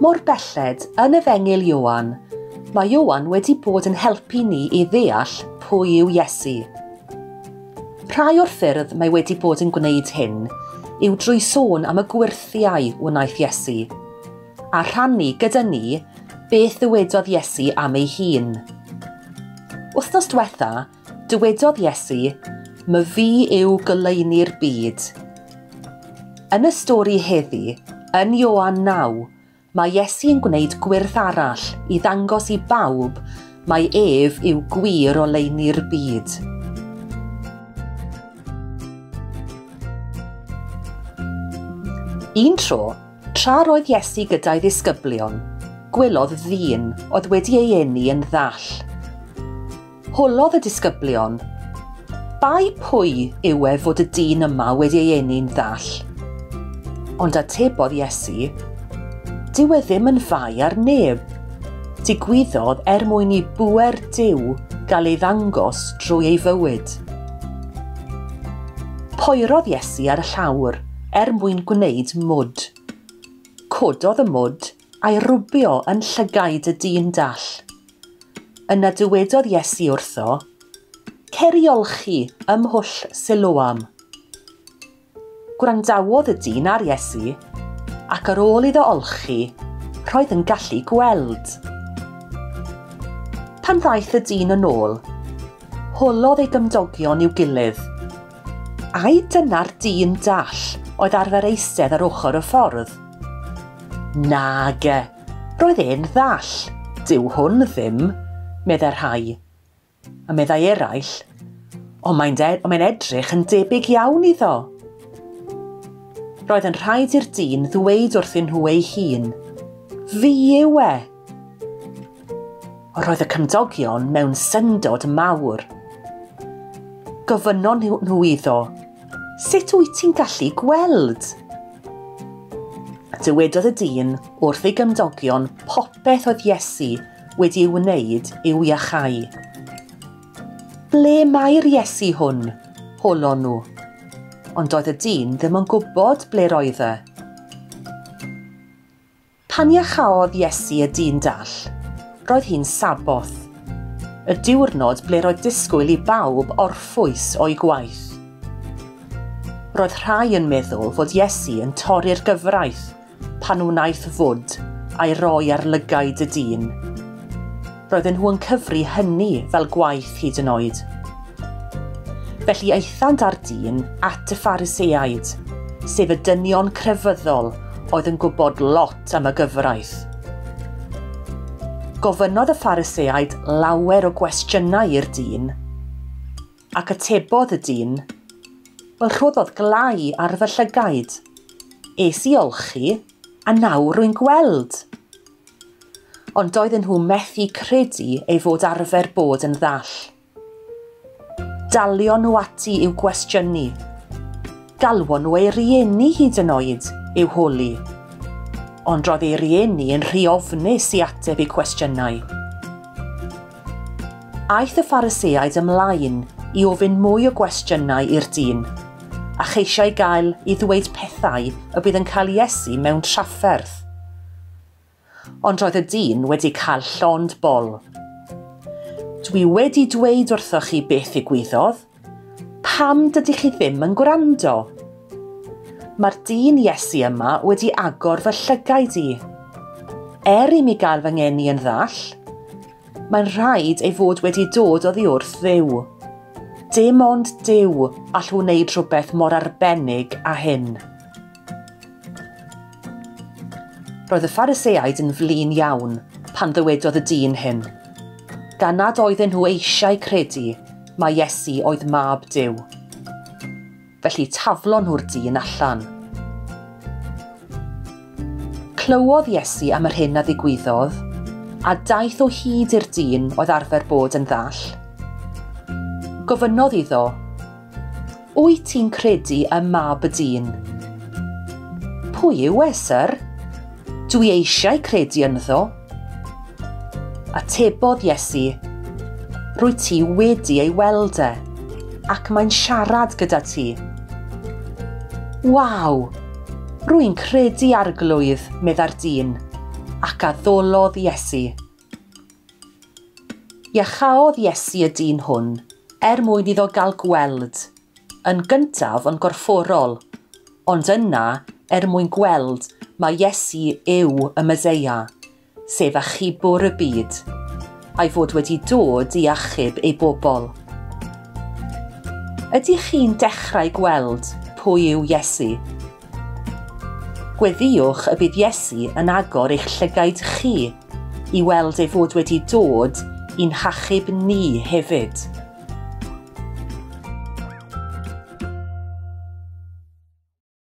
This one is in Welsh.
Mor belled, yn y fengil Iowan, mae Iowan wedi bod yn helpu ni i ddeall pwy yw Iesu. Rhai o'r ffyrdd mae wedi bod yn gwneud hyn yw drwy sôn am y gwirthiau wnaeth Iesu, a rhannu gyda ni beth ddywedodd Iesu am ei hun. Wythnos diwetha, dywedodd Iesu Mae fi yw goleini'r byd. Yn y stori heddi, yn Ioan 9, mae Iesu yn gwneud gwirth arall i ddangos i bawb mae ef yw gwir o leini'r byd. Un tro, tra roedd Iesu gyda'i ddisgyblion, gwelodd ddyn oedd wedi ei eni yn ddall. Holodd y disgyblion bai pwy yw e fod y dyn yma wedi ei enni'n ddall. Ond atebodd Iesu, dyw e ddim yn fai ar neb. Digwyddodd er mwyn i bwer diw gael ei ddangos drwy ei fywyd. Poerodd Iesu ar y llawr er mwyn gwneud mwd. Cododd y mwd a'i rwbio yn llygaid y dyn dall. Yna dywedodd Iesu wrtho, ceriolchi ym mhwll Siloam. Gwrandawodd y dyn ar Iesu, ac ar ôl iddo olchi, roedd yn gallu gweld. Pan ddaeth y dyn yn ôl, holodd ei gymdogion i'w gilydd. Ai dyna'r dyn dall oedd arfer eistedd ar ochr y ffordd? Nage, roedd e'n ddall. Dyw hwn ddim, meddai'r rhai. A meddai eraill, ond mae'n mae edrych yn debyg iawn iddo. Roedd yn rhaid i'r dyn ddweud wrthyn nhw ei hun. Fi yw e! Roedd y cymdogion mewn syndod mawr. Gofynon nhw iddo, sut wyt ti'n gallu gweld? Dywedodd y dyn wrth ei gymdogion popeth oedd Iesu wedi ei wneud i'w iachau ble mae'r Iesu hwn? Holon nhw. Ond oedd y dyn ddim yn gwybod ble roedd e. Pan iachaodd Iesu y dyn dall, roedd hi'n saboth. Y diwrnod ble roedd disgwyl i bawb orffwys o'i gwaith. Roedd rhai yn meddwl fod Iesu yn torri'r gyfraith pan wnaeth fod a'i roi ar lygaid y dyn roedden nhw yn cyfru hynny fel gwaith hyd yn oed. Felly eithant ar dyn at y phariseaid, sef y dynion crefyddol oedd yn gwybod lot am y gyfraith. Gofynodd y phariseaid lawer o gwestiynau i'r dyn, ac atebodd y dyn, wel rhoddodd glau ar fy llygaid. Es i olchi, a nawr rwy'n gweld – ond doedden nhw methu credu ei fod arfer bod yn ddall. Dalio nhw ati i'w gwestiynu. Galwon nhw ei rieni hyd yn oed i'w holi. Ond roedd ei rieni yn rhy ofnus i ateb i cwestiynau. Aeth y phariseaid ymlaen i ofyn mwy o gwestiynau i'r dyn, a cheisiau gael i ddweud pethau y bydd yn cael Iesu mewn trafferth – ond roedd y dyn wedi cael llond bol. Dwi wedi dweud wrthoch chi beth gwyddodd, Pam dydych chi ddim yn gwrando? Mae'r dyn Iesu yma wedi agor fy llygaid i. Er i mi gael fy ngeni yn ddall, mae'n rhaid ei fod wedi dod oddi wrth ddew. Dim ond dew all wneud rhywbeth mor arbennig a hyn. Roedd y phariseaid yn flin iawn pan ddywedodd y dyn hyn. Gan nad oedden nhw eisiau credu, mae Iesu oedd mab Dyw. Felly taflon nhw'r dyn allan. Clywodd Iesu am yr hyn a ddigwyddodd, a daeth o hyd i'r dyn oedd arfer bod yn ddall. Gofynodd iddo, wyt ti'n credu y mab y dyn? Pwy yw e. Dwi eisiau credu ynddo. Atebodd Iesu, rwy ti wedi ei weld e, ac mae'n siarad gyda ti. Waw! Rwy'n credu arglwydd, meddar dyn, ac addolodd Iesu. Iachaodd Iesu y dyn hwn, er mwyn iddo gael gweld, yn gyntaf yn gorfforol, ond yna er mwyn gweld mae Iesu yw y Myseia, sef achubwr y byd, a'i fod wedi dod i achub ei bobl. Ydych chi'n dechrau gweld pwy yw Iesu? Gweddiwch y bydd Iesu yn agor eich llygaid chi i weld ei fod wedi dod i'n hachub ni hefyd.